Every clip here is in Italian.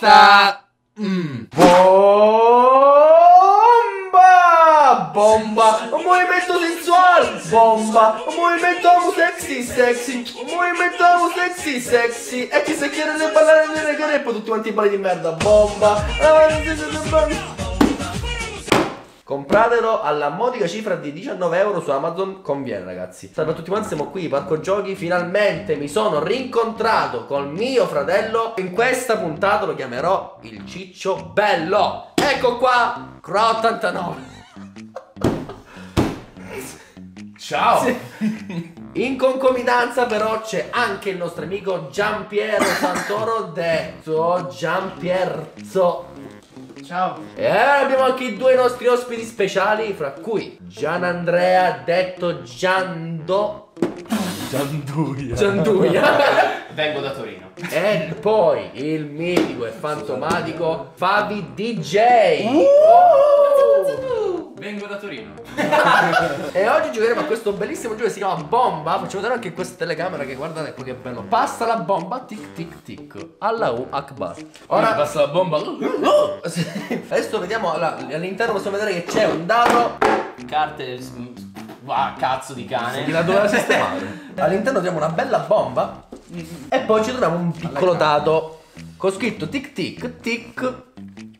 Basta! Mm. Bomba! Bomba! Un movimento sensuale! Bomba! Un movimento sexy, sexy! Un movimento sexy, sexy! E chi se quiere ballare nel reggae poi tutti quanti balli di merda! Bomba! Compratelo alla modica cifra di 19 euro su Amazon, conviene ragazzi. Salve a tutti quanti, siamo qui, Parco Giochi. Finalmente mi sono rincontrato col mio fratello. In questa puntata lo chiamerò il Ciccio Bello. Ecco qua, Cro 89. Ciao! In concomitanza però c'è anche il nostro amico Giampiero Santoro detto Giampierzo Ciao. E abbiamo anche i due nostri ospiti speciali, fra cui Gian Andrea detto Giando Gianduia. Gianduia Vengo da Torino. e poi il mitico e fantomatico Fabi DJ. Vengo da Torino. E oggi giocheremo a questo bellissimo gioco che si chiama Bomba. Faccio vedere anche questa telecamera che guardate qui che bello. Passa la bomba, tic tic tic. Allahu Akbar. Ora passa la bomba. Sì. Adesso vediamo alla- all'interno possiamo vedere che c'è un dado Carte. Ah, cazzo di cane. Chi la doveva sistemare? All'interno abbiamo una bella bomba e poi ci troviamo un piccolo dado con scritto tic tic tic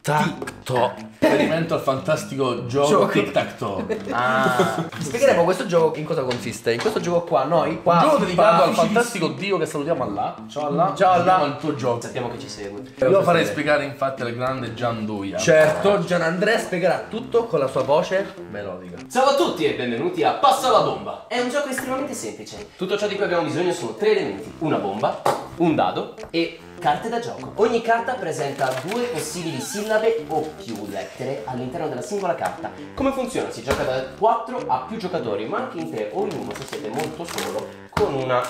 tac to. Riferimento al fantastico gioco Gioco. Tic Tac Toe. Ah. Spiegheremo questo gioco in cosa consiste. In questo gioco qua noi qua Un gioco dedicato al fa- fantastico dio che salutiamo Allah. Ciao Allah. Ciao, Allah. Il tuo gioco. Sappiamo che ci segue. Io farei spiegare infatti al grande Gianduia. Certo, Gian Andrea spiegherà tutto con la sua voce melodica. Ciao a tutti e benvenuti a Passa la bomba. È un gioco estremamente semplice. Tutto ciò di cui abbiamo bisogno sono tre elementi: una bomba, un dado e carte da gioco. Ogni carta presenta due possibili sillabe o più lettere all'interno della singola carta. Come funziona? Si gioca da 4 a più giocatori, ma anche in tre o in uno se siete molto solo con una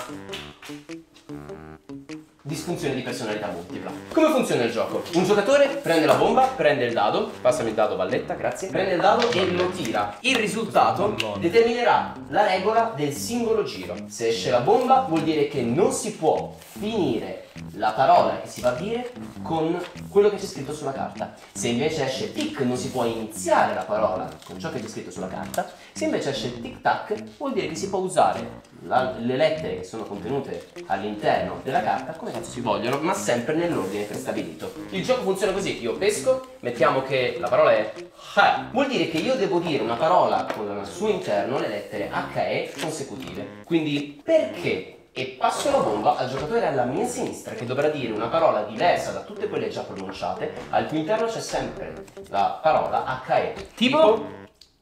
disfunzione di personalità multipla. Come funziona il gioco? Un giocatore prende la bomba, prende il dado, passami il dado Valletta, grazie, prende il dado e lo tira. Il risultato determinerà la regola del singolo giro. Se esce la bomba vuol dire che non si può finire la parola che si va a dire con quello che c'è scritto sulla carta. Se invece esce tic non si può iniziare la parola con ciò che c'è scritto sulla carta. Se invece esce tic tac vuol dire che si può usare la- le lettere che sono contenute all'interno della carta come cazzo si vogliono, ma sempre nell'ordine prestabilito. Il gioco funziona così, io pesco, mettiamo che la parola è ha, vuol dire che io devo dire una parola con al suo interno le lettere H e consecutive. Quindi perché? E passo la bomba al giocatore alla mia sinistra che dovrà dire una parola diversa da tutte quelle già pronunciate, al cui interno c'è sempre la parola HE. Tipo?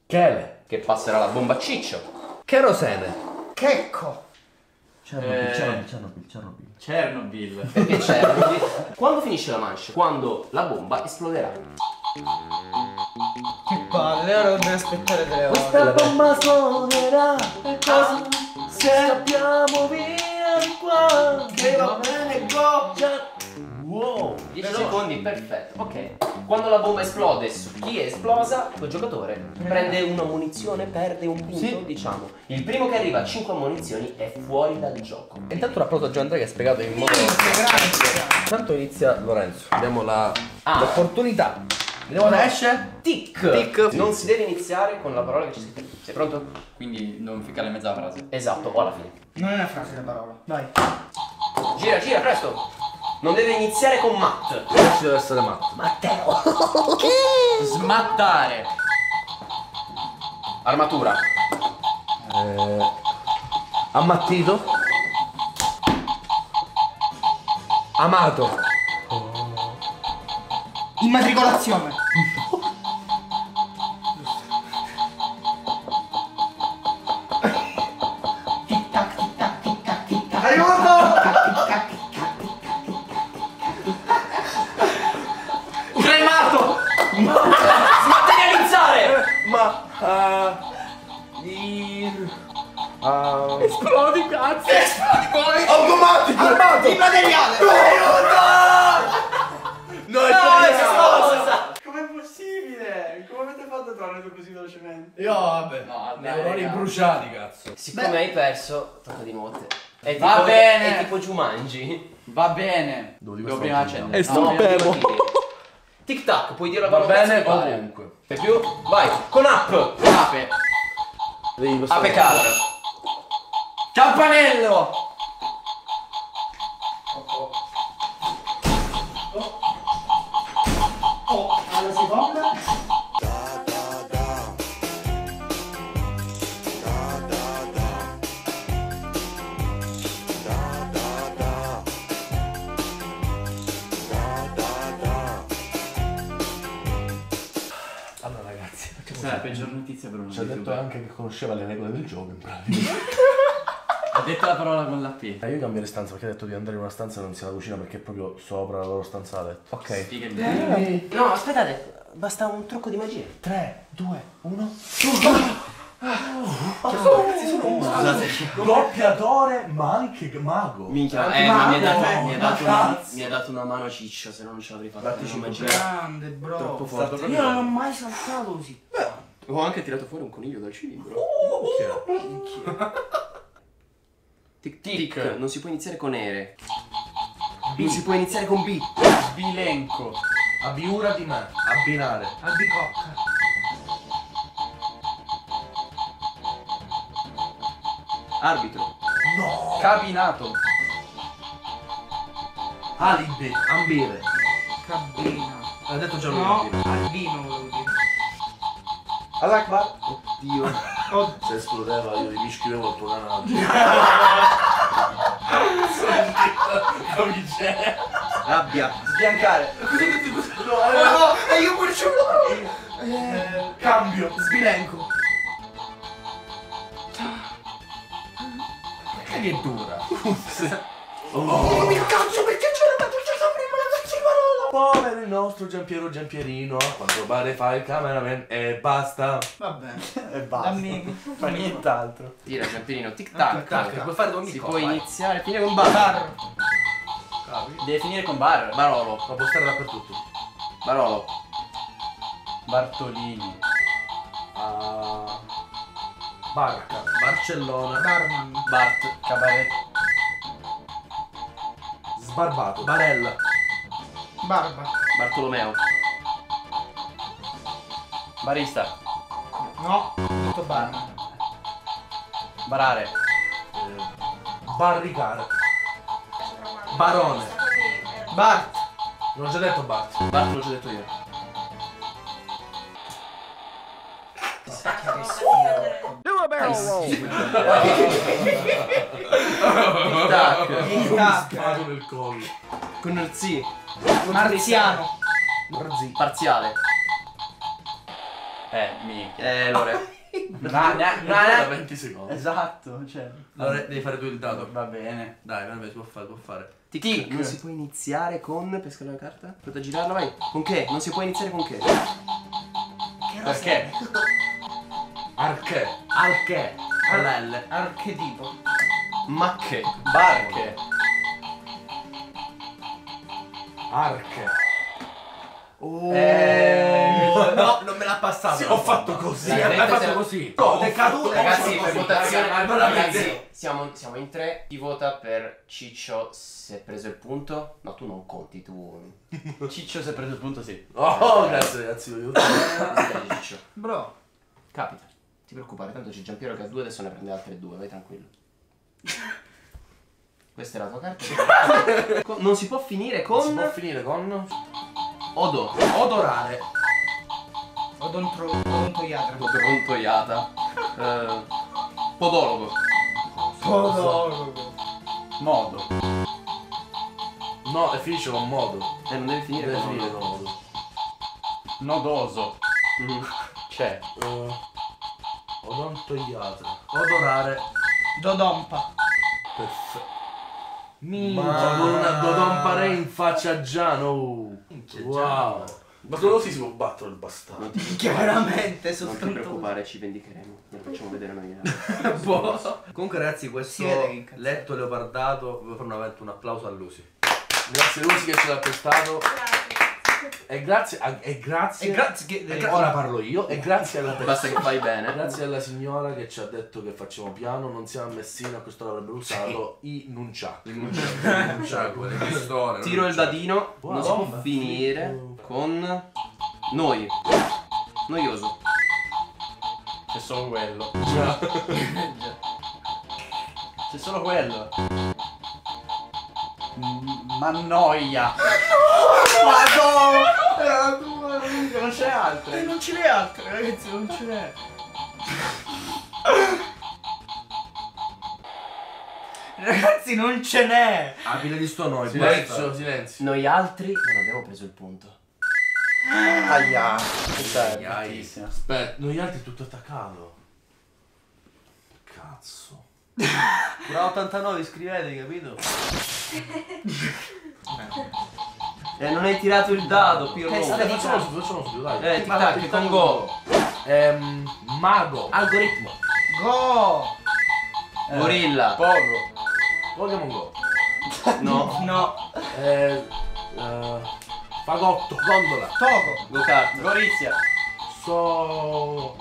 Chele. che passerà la bomba a Ciccio. Kerosene. Checco. Chernobyl, Eh. Chernobyl, Chernobyl, Chernobyl. Chernobyl. Perché c'è? Quando finisce la manche? Quando la bomba esploderà. Che palle, ora dobbiamo aspettare tre ore. Questa bomba suonerà e cosa scappiamo via di qua che va bene go Wow. 10 secondi, perfetto. Ok. Quando la bomba esplode su chi è esplosa, quel giocatore prende una munizione, perde un punto, Sì. diciamo. Il primo che arriva a 5 munizioni è fuori dal gioco. Intanto un applauso a Gian Andrea che ha spiegato in modo Grazie, grazie. Intanto inizia Lorenzo Abbiamo la Ah. Vediamo cosa esce Tic. Tic. Non si deve iniziare con la parola che scritta lì. Sei pronto? Quindi non ficcare in mezzo alla frase. Esatto, o alla fine. Non è una frase la parola. Vai. Gira, gira, presto. Non deve iniziare con Matt. Ci deve essere matto Matteo. Smattare. Armatura. eh, Ammattito Amato Immatricolazione. Ma uh, il uh, Esplodi cazzo. Automatico Armato Immateriale. No, No, esplosa. Com'è possibile? Come avete fatto a trovare così velocemente? Io vabbè No, Neuroni bruciati cazzo. Siccome hai perso, tocca di nuovo a te. È tipo, Va bene. È tipo Jumanji. Va bene. Devo prima accendere. E No, sto no, tiri. Tic tac, puoi dire la Va parola cazzo bene ovunque. Per più, vai, con app. Ape. Ape car. Campanello. È la peggior notizia per un Ci ha detto anche che conosceva le regole del gioco in pratica. Ha detto la parola con la P. Eh, io cambierei stanza perché ha detto di andare in una stanza e non sia la cucina perché è proprio sopra la loro stanza da letto. Ok. Bene. No, aspettate, basta un trucco di magia. 3, 2, 1. Doppiatore ma anche mago. Minchia, Anche eh, ma mi ha mago. dato, mi ha dato una, mi ha dato una mano ciccia, se no non ce l'avrei fatta. Batti Una cinque. magia Grande, bro. troppo Stato forte. proprio- Io non ho mai saltato così. Ho anche tirato fuori un coniglio dal cilindro. Tic tic, non si può iniziare con ere. Non si può iniziare con B. Bilenco. Abiura di me. Abbinare. Albicocca. Arbitro. Cabinato. Alibi. Ambire. Cabina. Ha detto già lui. No, albino volevo dire. All'Akbar. Oddio. Oh, Se esplodeva io gli scrivevo il tuo canale. Rabbia. Sbiancare. No, e io pure l'ho. Eh, Cambio. sbilenco. Che dura? Oh, mio cazzo, perché c'era da puntata prima la cazzo di parola? Povero il nostro Giampiero Giampierino. A quanto pare fa il cameraman e basta. Va bene. E basta. Dammi. Fa nient'altro. Tira Giampierino, tic tac. Tac, puoi fare ogni Si cosa. può vai. iniziare, finire con bar. Deve finire con bar. Barolo. Ma può stare dappertutto. Barolo. Bartolini. Ah, Barca. Barcellona. Barman. Bart. Cabaret. Sbarbato. Barella. Barba. Bartolomeo. Barista. No, detto barman. Barare. Barricare. Barone. Bart. Non ho già detto Bart. Bart l'ho già detto io. Sparo nel collo. Con il Z. Marziano. Marzi. Parziale. Eh, mi. Eh, Lore. Na, na, Da 20 secondi. Esatto, cioè. Allora devi fare tu il dato. Va bene. Dai, vabbè, si può fare, può fare. Tic Tic. Non si può iniziare con. Pescare una carta? Aspetta, girarla, vai. Con che? Non si può iniziare con che? Perché? Arche. Arche. La L. Archetipo. Ma che? Barche. Arche. Eh, No, non me l'ha passato. Sì, ho fatto così. Dai, Hai vedete fatto se- così. No, è caduto. Ragazzi, Oh, per votazione. raga, Ragazzi, siamo, siamo in tre. Chi vota per Ciccio si è preso il punto? No, tu non conti, tu. Ciccio si è preso il punto, sì. Oh, grazie ragazzi. Ciccio. Bro. Capita. Ti preoccupare, tanto c'è Giampiero che ha due, adesso ne prende altre due, vai tranquillo. Questa è la tua carta. Con- non si può finire Non si con può finire con Odo. odorare. Odontro. Odontoiatra. Contoiata. Eh, podologo. Podologo. Modo. No, e finisce con modo. Eh, non deve finire Deve con finire con modo. Nodoso. Mm. C'è. Eh, odontoiatra. Odorare. Dodompa. Perfetto. Ma con una dodompare in faccia a Giano. Wow. Ma solo si può battere il bastardo. Chiaramente, Non ti soltanto. preoccupare, ci vendicheremo. Lo facciamo vedere noi. Boh. Comunque ragazzi questo letto leopardato fare un, un applauso a Lucy Grazie Lucy che ce l'ha prestato. Grazie. E grazie, a- e grazie, E grazie che- e gra- ora parlo io, e grazie alla Basta che fai bene. Grazie alla signora che ci ha detto che facciamo piano, non siamo a Messina, questo l'avrebbero usato i nuncia. I nuncia, quelle pistole. Tiro il dadino, Wow. non si può Bomba. finire con noi. Noioso. C'è solo quello. C'è solo quello. Ma noia. Madonna! Era la tua, non c'è E altre. non ce n'è altre, ragazzi, non ce n'è. Ragazzi, non ce n'è. Abile di sto noi. Silenzio, silenzio. Noi altri non abbiamo preso il punto. Aia. Questa è Ai. bruttissima. Aspetta, noi altri tutto attaccato. Cazzo. Pure 89 iscrivetevi, capito? E non hai tirato il dado, Vabbè, di facciamo subito, facciamo subito, dai. Eh, tic tac, con go. Ehm, mago. Algoritmo. Go. Eh, Gorilla. Poco. Pokémon Go. No. No. Eh, eh, fagotto. Gondola. Togo. Go kart. Gorizia. So...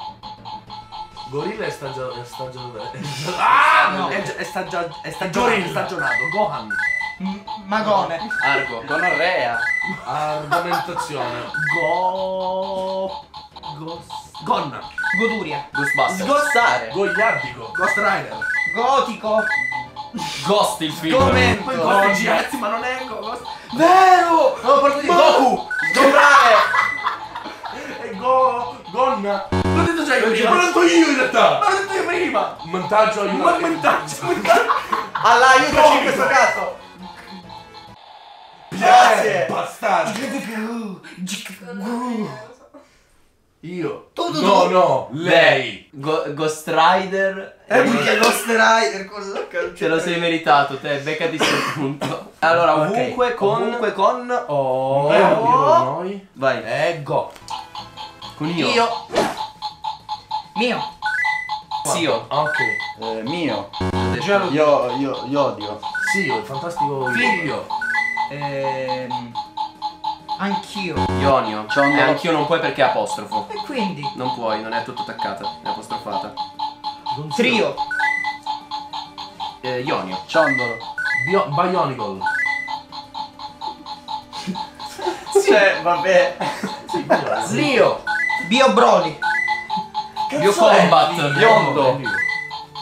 Gorilla è stagionato. Ah! No. È, è, stagia- è stagionato. È stagionato. Gohan. Magone. Argo. Gonorrea. Argomentazione. Go. Go. Gonna. Goduria. Ghostbusters. Sgozzare. Gogliardico. Ghost Rider. Gotico. Ghost il film. Commento. Poi Ghost GS, ma non è Ghost. Vero. No, porto di Goku. Sgombrare. E go. Gonna. L'ho detto già io prima. Ma l'ho detto io in realtà. Ma l'ho detto io prima. Montaggio aiuto. Ma montaggio, Allah, aiutaci in questo caso. Grazie. Bastardo. Io. Tu, tu, no, tu. no. Lei. Go- Ghost Rider. Eh, perché Ghost Rider con la Ce lo sei meritato, te, beccati sul punto. Allora, ovunque con. Ovunque con. Oh. Eh, noi. Vai. E go. Con io. Io. Mio. Zio. Ah, Ok. Eh, mio. Io, io, io odio. Sì, il fantastico Figlio. Ehm. Anch'io. Ionio. Ciondolo. E anch'io non puoi perché è apostrofo. E quindi. Non puoi, non è tutto attaccata, è apostrofata. Non so. Trio. Eh, Ionio. Ciondolo. Bio- Bionicle. Cioè, vabbè. Sì. Bio Broly. Bio Combat. Biondo.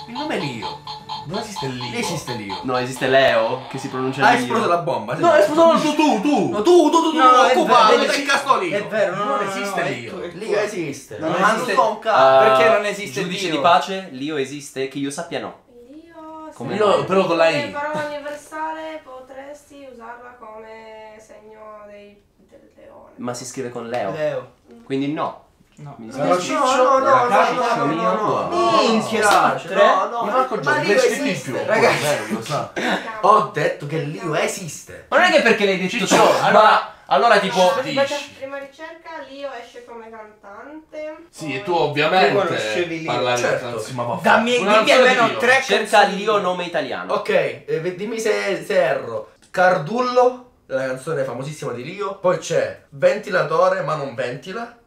Il nome è Lio. Non esiste Lio. Lì esiste l'io. No, esiste Leo che si pronuncia Ha Lio. esploso la bomba. No, è esploso tu, tu, tu. No, tu, tu, tu, tu, occupato, sì. sei incastrato lì? È vero, no, Non no, no, esiste ecco. Lì esiste. Non Non esiste. so un cazzo. Ah, Perché non esiste Giudice Dio? di pace, Lio esiste, che io sappia no. Io, Come no? Però con la I. come parola universale potresti usarla come segno dei, del leone. Ma si scrive con Leo. Leo. Quindi no. No. Mi Però dispiace. Ciccio, no, no, la no, carta no, no, no, tua. no. Minchia, No, tre. no, no. Ma Marco Ma Giorgio, l'hai scritto in esiste. più. Ragazzi, Vero, lo sa. ho detto che l'io esiste. Ma non è che perché l'hai detto Ciccio. Allora, allora tipo. Prima- dici. Prima ricerca Lio esce come cantante. Sì, e tu ovviamente parlare certo. di ma va Dammi, dimmi almeno tre Cerca. Lio nome italiano. Ok, eh, dimmi se, se erro. Cardullo, la canzone famosissima di Lio. Poi c'è ventilatore ma non ventila.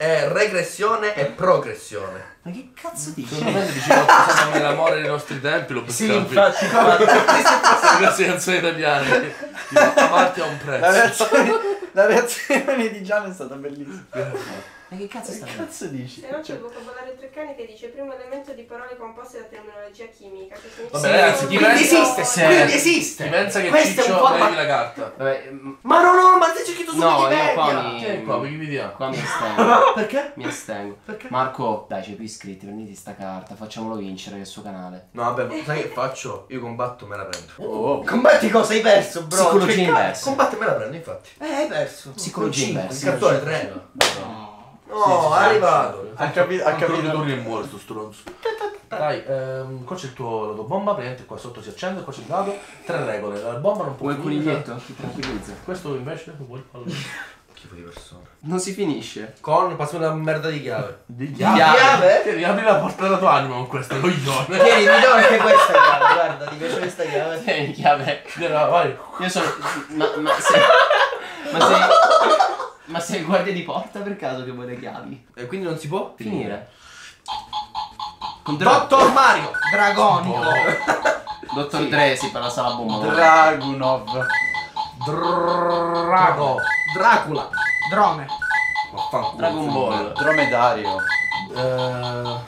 E regressione e progressione. Ma che cazzo dici? Secondo me dicevo qualcosa come l'amore dei nostri tempi, lo Sì, beccavi. infatti, infatti. Queste canzoni italiane. Amarti a un La prezzo. reazione, la reazione di Gian è stata bellissima. Ma che cazzo sta Che cazzo dici? Se no c'è Cioè, il vocabolario Treccani che dice primo elemento di parole composte da terminologia chimica. Che Vabbè, ragazzi, chi Quindi pensa- esiste, Sì. quindi Chi esiste. pensa che Questo è Ciccio un po' levi ma- la carta? Vabbè, mm, Ma no, no, ma sei scritto su No, io Wikipedia. qua mi- Tieni qua, Wikipedia. qua mi astengo. Perché? Mi astengo. Perché? Marco, dai, c'è più iscritti, prenditi sta carta, facciamolo vincere che è il suo canale. No, vabbè, sai che faccio? Io combatto, me la prendo. oh, Combatti cosa hai perso, bro? Psicologia Cioè, inversa. Combatto e me la prendo, infatti. Eh, hai perso. Psicologia Il inversa. cartone 3. No. No, è arrivato. ha capito, ha Anche capito. torni e muore sto stronzo. Dai, ehm, qua c'è il tuo la tua bomba, praticamente qua sotto si accende, qua c'è il dado, tre regole, la bomba non può Vuoi il finire. coniglietto? Ti tranquillizza. Questo invece vuoi pallone? Schifo di persona. Non si finisce. Con, passami una merda di chiave. Di Chiave? Che riapri la porta della tua anima con questo coglione. Tieni, mi do anche questa chiave, guarda, ti piace questa chiave? Tieni chiave. Vieni, Vai. Io sono. Ma, ma se. Ma sei. Ma sei il guardia di porta per caso che vuole le chiavi? E quindi non si può Finire. Con Dra- Dottor Mario. Dragonico. Dottor Dre si fa la sala bomba. Dragunov. Drago. Dracula. Drone. Vaffanculo. Dragon Ball. Dromedario. Eh,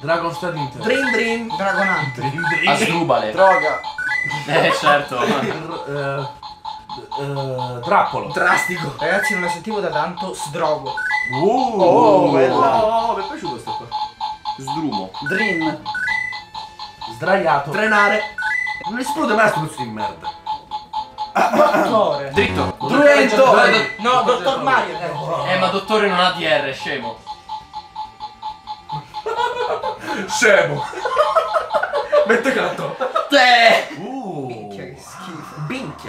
Dragon Star Inter. Dream Dream. Dragonante. Dream Dream. Asdrubale. Droga. Eh certo. Eh, eh, Trappolo. Drastico. Ragazzi, non la sentivo da tanto. Sdrogo. Uh, Oh, bella. Oh, mi è piaciuto questo qua. Sdrumo. Dream. Sdraiato. Trenare. Non esplode mai sto pezzo di merda. Dottore. Dritto. Druento. No, Dottor Mario. Eh ma dottore non ha DR, scemo. Scemo. Mette canto. Te!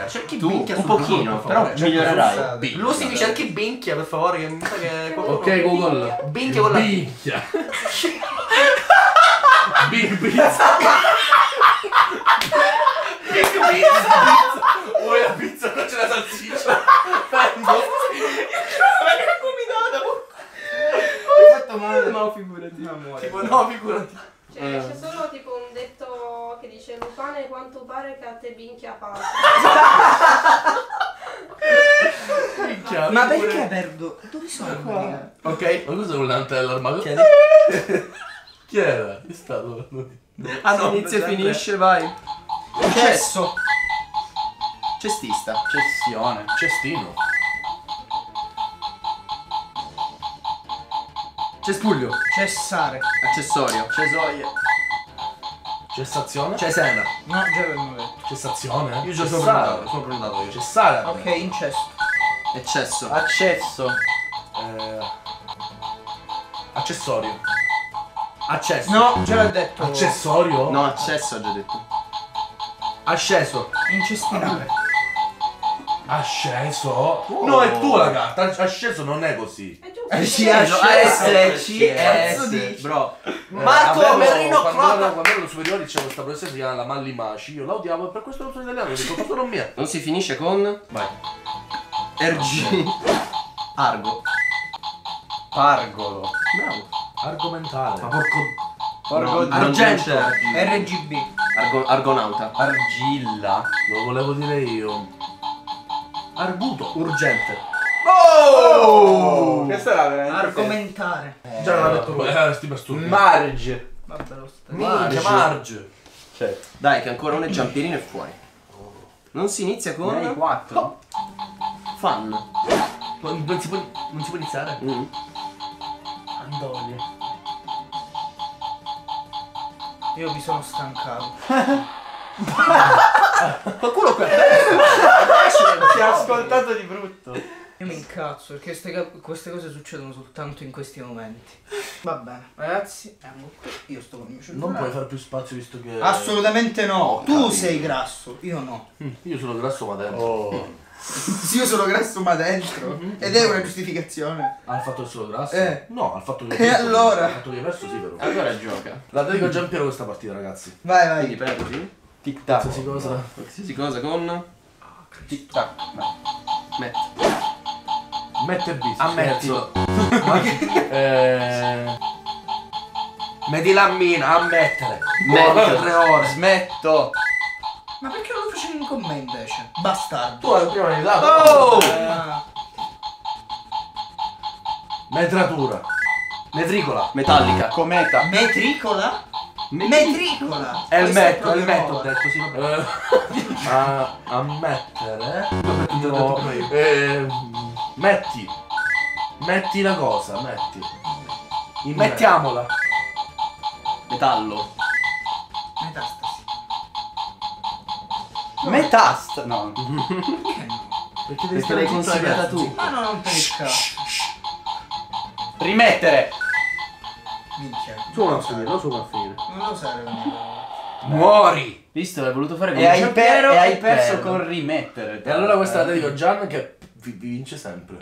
Binchia. Cerchi Tu binchia un pochino, Google, per però favore. migliorerai. Binchia. Lucy mi cerchi binchia per favore che mi sa che Ok Google. Binchia con la. Binchia. Big pizza. Big pizza. Vuoi la pizza? Non c'è la salsiccia. Prendo. Hai fatto male. No, figurati. Tipo no, figurati. Cioè, c'è solo tipo un detto che dice Lupane quanto pare che a te binchia passa. Minchia. Ma perché perdo? Dove sono quelli? Ok. Ma cosa vuole l'ante dell'armadio? Chiedi. Chi era? Chi è stato? Ah no, Inizia e finisce, vai. Cesso. Cestista. Cessione. Cestino. Cespuglio. Cessare. Accessorio. Cesoie. Cessazione? Cesena. No, già l'abbiamo detto. Cessazione? Io già sono prontato, sono prontato io. Cessare. Ok, incesto. Eccesso. Accesso. Eh, accessorio. Accesso. No, già l'ho detto. Accessorio? No, accesso ha già detto. Asceso. Incestinare. Asceso? No, è tua la carta. Asceso non è così. È giusto. Eh asceso. Cazzo S. dici? Bro. Marco avevo- Merrino quando Croca. ero, quando ero superiori c'era questa professoressa che si chiama la Malli Maci. Io la odiavo e per questo non sono italiano. Questo non mia. Non si finisce con Vai. RG. Argo. Pargolo. Bravo. Argomentale. Ma porco. Porco No, Argento. RGB. Argo- argonauta. Argilla. Lo volevo dire io. Arguto. Urgente. Oh! Questa era veramente. Argomentare. Già l'ha detto lui. Eh, sti bastardi. Marge. Vabbè, lo. Minchia, Marge. Certo. Dai, che ancora uno è Giampierino e fuori. Non si inizia con hai 4. Fan. Non, non si può, non si può iniziare? Mm. Antonio. Io mi sono stancato. Qualcuno qua. Ti ha ascoltato di brutto. Io mi incazzo perché queste, queste cose succedono soltanto in questi momenti. Va bene, ragazzi, andiamo qui. Io sto con il mio cellulare. Non puoi fare più spazio visto che. Assolutamente no. Oh, tu capito. sei grasso, io no. Io sono grasso ma dentro. Oh. Io sono grasso ma dentro. Ed è una giustificazione. Al fatto che sono grasso? Eh. No, al fatto che. E allora? Al fatto che verso sì, però. Allora gioca. La dedico a Giampiero questa partita, ragazzi. Vai, Quindi vai. sì. Tic tac. Qualsiasi cosa. Qualsiasi cosa con. Tic tac. Metti. Mette bis. Ammettilo. Eh. Metti la mina, ammettere. Metto. Tre ore. Smetto. Con me invece? Bastardo. Tu hai prima dato. Oh! Ah, Metratura. Metricola. Metallica. cometa. Metricola? Metricola. È il metto, è il metto, ho detto sì. vabbè. Eh, a, ammettere. L'ho detto No, eh, metti. Metti la cosa, metti. In Mettiamola. Metallo. Metastasi. Metast. No. Perché no? Perché devi stare consigliata tu. Ma no, non cazzo. Rimettere. Minchia. Suona a finire, lo suona a finire. Non lo serve. Muori. Visto, l'hai voluto fare con E hai, per- e hai perso con rimettere. E allora questa la dedico a Gian che vi- vi vince sempre.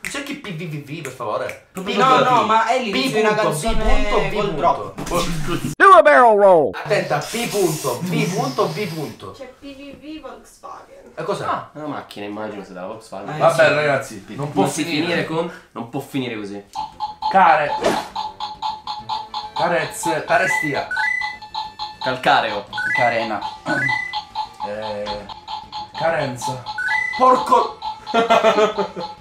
Cerchi PVVV per favore. No, no, ma è l'inizio di una canzone B punto, B col punto. drop. Attenta, P punto, B punto, B punto. C'è PVV Volkswagen. E cos'è? Ah, una macchina, immagino, se dalla Volkswagen. Eh, Vabbè sì. ragazzi, non può finire con. Non può finire così. Care. Carezze. Carestia. Calcareo. Carena. Eh, carenza. Porco.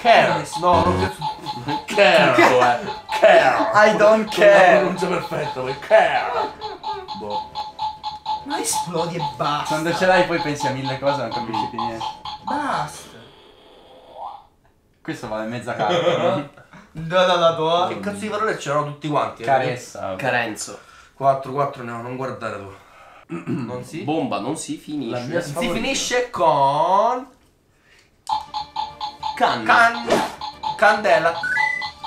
Care. No, non Care. eh. Care. I don't La care. pronuncia perfetta, poi care. Boh. Ma esplodi e basta. Quando ce l'hai poi pensi a mille cose e non capisci più niente. Basta. Questo vale mezza carta. Da da da tua. Che cazzo di parole c'erano tutti quanti? eh? Caressa. Carenzo. 4, 4 ne ho, non guardare tu. Non si? Bomba non si La finisce. mia Si favorita. finisce con. Canna. Can. Candela.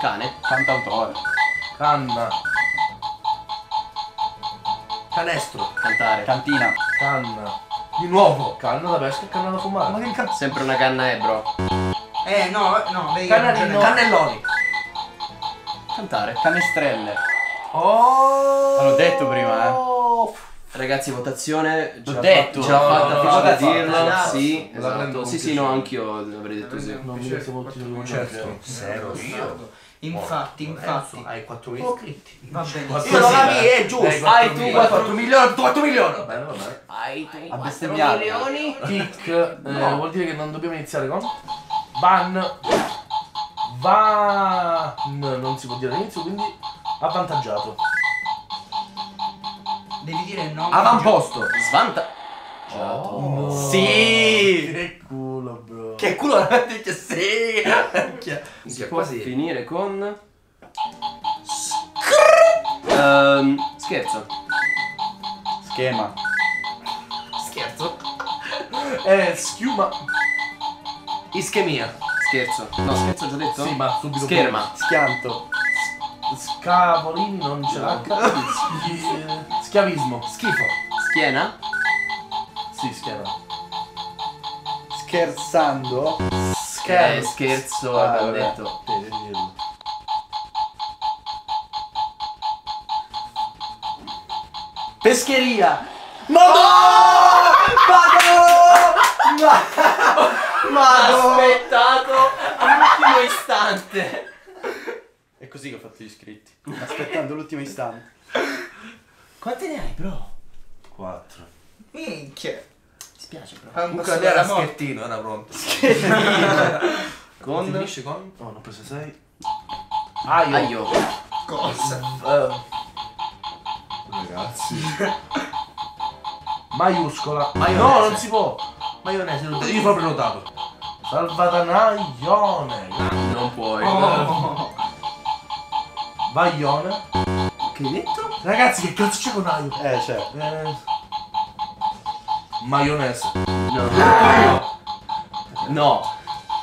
Cane. Cantautore. Canna. Canestro. Cantare. Cantina. Canna. Di nuovo. Canna da pesca e canna da fumare. Ma che cazzo? Sempre una canna ebro. Eh no, eh, no, vedi non ce n'è. Cannelloni. Cantare. Canestrelle. Oh. L'ho detto prima, eh. Ragazzi, votazione. Ce L'ho detto. fatta- Ce l'ha fatta no, no, a no, dirlo. no, Sì, esatto. Sì, sì, no, anch'io avrei detto sì. Non mi siamo tutti di Certo. Zero io. Infatti, infatti. Hai 4.000 iscritti. Va bene. Io non la vi, è giusto. Hai tu 4.000. 4 milioni, 4 milioni. Va bene, va bene. Hai tu A 4 bestemmiare. milioni. Tic. eh, vuol dire che non dobbiamo iniziare con. Van. Van. Non si può dire all'inizio, quindi avvantaggiato. Devi dire no. Avamposto. Svanta. No. Sì. Che culo, bro. Che culo veramente che sì. Si può quasi. finire con. Ehm, scherzo. Schema. Scherzo. Eh, schiuma. Ischemia. Scherzo. No, scherzo ho già detto? Sì, ma subito. Scherma. Schianto. Scavolini non ce l'ha. Schi- Schiavismo. Schifo. Schiena. Sì, schiena. Scherzando. Eh, scherzo, Ah, abbiamo vabbè. detto. Sì, devi dirlo. Pescheria. Aspettato l'ultimo istante. È così che ho fatto gli iscritti. Aspettando l'ultimo istante. Quante ne hai, bro? 4. Minchia. Mi spiace, bro. Un Comunque passo era schettino, era pronto. Con. Finisce con? Oh, ne ho preso 6. Aio. Aio. Cosa? Eh. Ragazzi. Maiuscola. Maionese. No, non si può. Maionese, io proprio notato. Salvatanaglione. Non puoi. Oh. Vaglione. Che hai detto? Ragazzi, che cazzo c'è con aio? Eh, c'è. Eh. Maionese. No. No.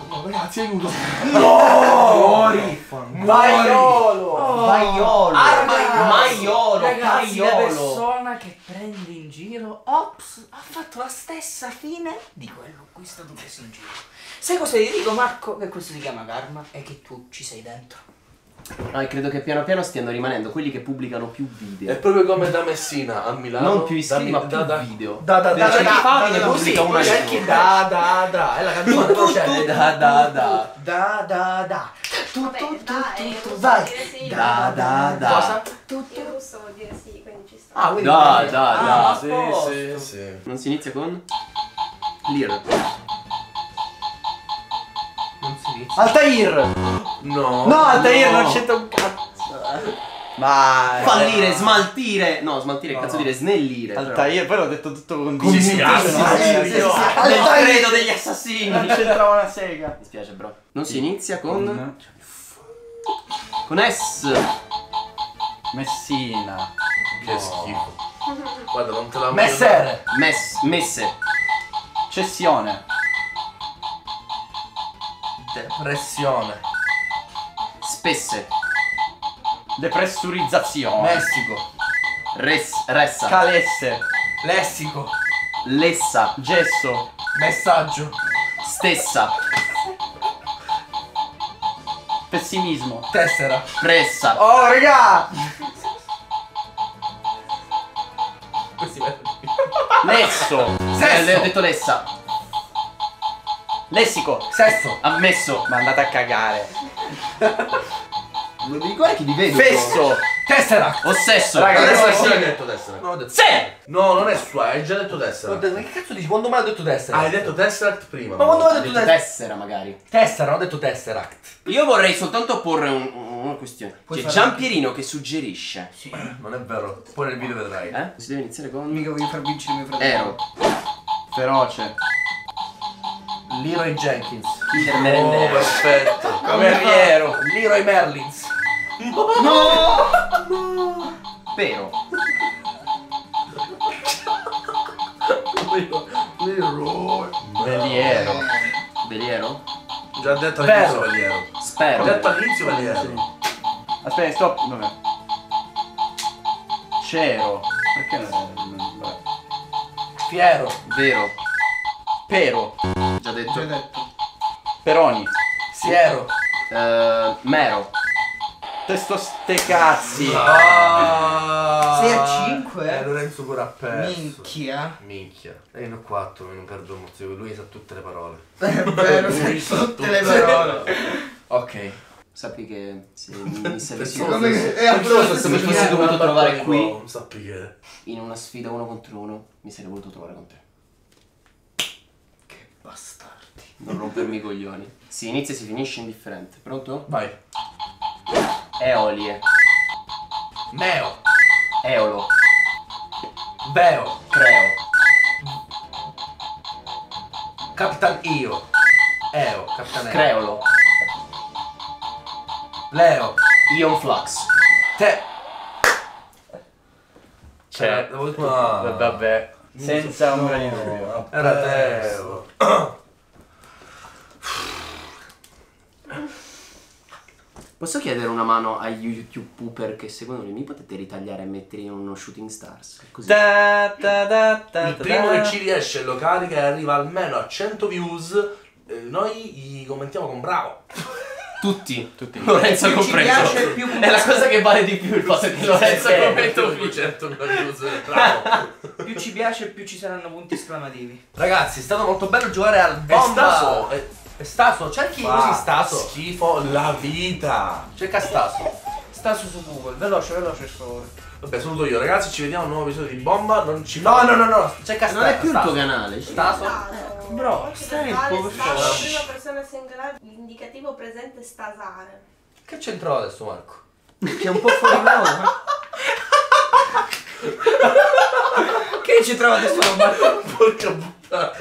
No, ragazzi, aiuto. Fuori. Vaiolo. Vaiolo. Armaiolo. Maiolo. Ragazzi, la persona che prende in giro, ops, ha fatto la stessa fine di quello a cui è stato preso in giro. Sai cosa ti dico, Marco? Che questo si chiama karma e che tu ci sei dentro. No, credo che piano piano stiano rimanendo quelli che pubblicano più È video. proprio come da Messina a Milano. Non più iscritti, da, ma più da, da, video. Da da da da ne da pubblica una cerchi giorno. da da da è la canzone Tu, tu, c'è. tu, da, da, da. Da da da. Tu tu tu dai, tu vai. Da, da, da. Cosa? Il russo vuol dire sì, quindi ci sta. Ah, quindi Da, da, Ah, da. Sì, sì, sì. Non si inizia con? Clear. non si inizia. Altair! No. No, Altair no. non c'entra un cazzo. Vai. Fallire, smaltire. No, smaltire, No, cazzo no. dire, snellire. Altair, poi l'ho detto tutto con Sì, sì, Eh, Altair! credo degli assassini. Non c'entrava una sega. Mi spiace, bro. Non si inizia con. Con Con S. Messina. Che schifo. Guarda, non te la Messere. Mess. Messe. Cessione. Depressione. Spesse. Depressurizzazione. Messico. Res. Ressa. Calesse. Lessico. Lessa. Gesso. Messaggio. Stessa. Pessimismo. Tessera. Pressa. Oh, raga! Lesso. Sesso. Eh, ho detto lessa. Lessico. Sesso. Ammesso. Ma andate a cagare. Non mi ricordi chi di vedi? Fesso. Tessera. Ossesso. Raga, Non adesso è hai detto tessera. Non ho detto. Sì. No, non è sua, hai già detto tessera. Ma che cazzo dici? Quando mai ho detto Tesseract? Hai detto Tesseract prima. Ma quando ho Ho detto detto Tesseract? tessera magari. Tessera, ho detto Tesseract. Io vorrei soltanto porre un- una questione. Puoi C'è fare Giampierino che suggerisce. Sì. Non è vero. Poi nel video vedrai. Eh? Si deve iniziare con. Mica voglio far vincere mio fratello. Ero. Feroce. Leroy Jenkins. Oh, merendero. perfetto. Cameriero. Leroy Merlins. Pero. Leroy. Veliero. Veliero? Già detto Vero. all'inizio Valiero. Ho Spero. detto all'inizio Valiero. Aspetta, stop. Vabbè. Cero. Perché non è. Fiero. Vero. Pero. Già detto. Già detto. Peroni. Siero. Eh, mero. Testo ste cazzi. Ah. 6 a 5? Eh, Lorenzo pure ha perso. Minchia. Minchia. E io ne ho 4, non perdo emozione. Lui sa tutte le parole. È vero, Lui sai sa tutte le parole. Ok. Sappi che se mi servissi Pensavo Come per cosa. fossi dovuto trovare qui. Sappi che. in una sfida uno contro uno, mi sarei voluto trovare con te. Bastardi. Non rompermi i coglioni. Si inizia e si finisce indifferente. Pronto? Vai. Eolie. Meo. Eolo. Veo. Creo. Capitan Io. Eo. Capitan Eo. Creolo. Leo. Ion Flux. Te. Cioè, Eh, Ah. vabbè. Senza ombra di dubbio. Era Teo. Posso chiedere una mano agli YouTube pooper che seguono le mi potete ritagliare e mettere in uno shooting stars? Così. Da, da, da, da, Il primo da. che ci riesce locali che arriva almeno a 100 views, eh, noi gli commentiamo con bravo. Tutti. Tutti. Lorenzo Più ci compreso. piace, più È la cosa che vale di più il fatto che Lorenzo commenta più video. 100 views, bravo. Più ci piace, più ci saranno punti esclamativi. Ragazzi, è stato molto bello giocare al E bomba. Eh, E Staso, cerchi fa così Staso. Schifo la vita. Cerca Staso. Staso su Google, veloce, veloce per favore. Vabbè, saluto io, ragazzi. Ci vediamo a un nuovo episodio di Bomba. Non ci No, no, no, no. Cerca Staso. Non è più il tuo canale. Staso. Bro, stai un po' favore. prima persona singolare, l'indicativo presente stasare. Che c'entrò adesso, Marco? Che è un po' fuori luogo. che ci trovate solo Marco? Porca puttana.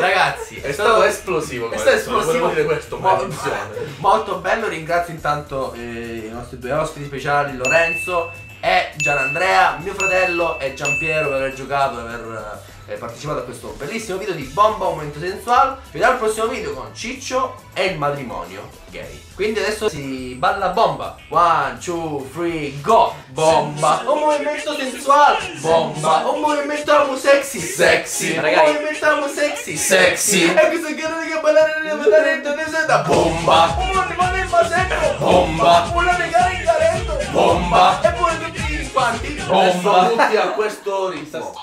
Ragazzi, È stato esplosivo È questo. stato esplosivo. Dire questo, Mo- maledizione. Molto bello, ringrazio intanto eh, i nostri due ospiti speciali, Lorenzo e Gianandrea, mio fratello e Giampiero per aver giocato, per aver eh, partecipato a questo bellissimo video di Bomba un momento sensuale. Vi vediamo al prossimo video con Ciccio e il matrimonio gay. Quindi adesso si balla bomba. One, two, three, go! Bomba! Un movimento sensuale! Bomba! Un movimento sexy! Sexy. Un Ragazzi. movimento amo sexy! Sexy. E questo che non è che ballare ballare in Indonesia da bomba! Un movimento basetto! Bomba. Una legare in caretto! Bomba. E poi tutti quanti! Bomba. tutti a questo ritmo.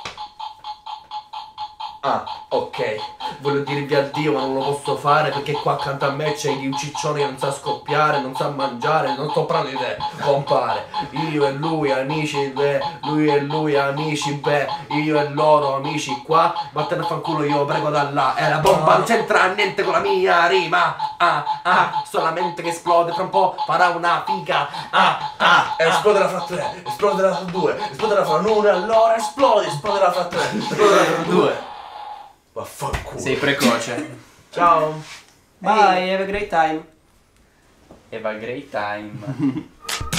Ah, ok. Voglio dirvi addio, ma non lo posso fare perché qua accanto a me c'è un ciccione che non sa scoppiare, non sa mangiare, non sto parlando di te, compare. Io e lui amici, beh, lui e lui amici, beh, io e loro amici qua, vattene a fanculo io prego da là. E la bomba non c'entra niente con la mia rima. Ah, ah, solamente che esplode fra un po', farà una figa. Ah, ah, ah. Esploderà fra tre, esploderà fra due, esploderà fra uno e allora esplode, esploderà fra tre, esploderà fra due. Vaffanculo. Sei precoce. Ciao. Bye, have a great time. Have a great time.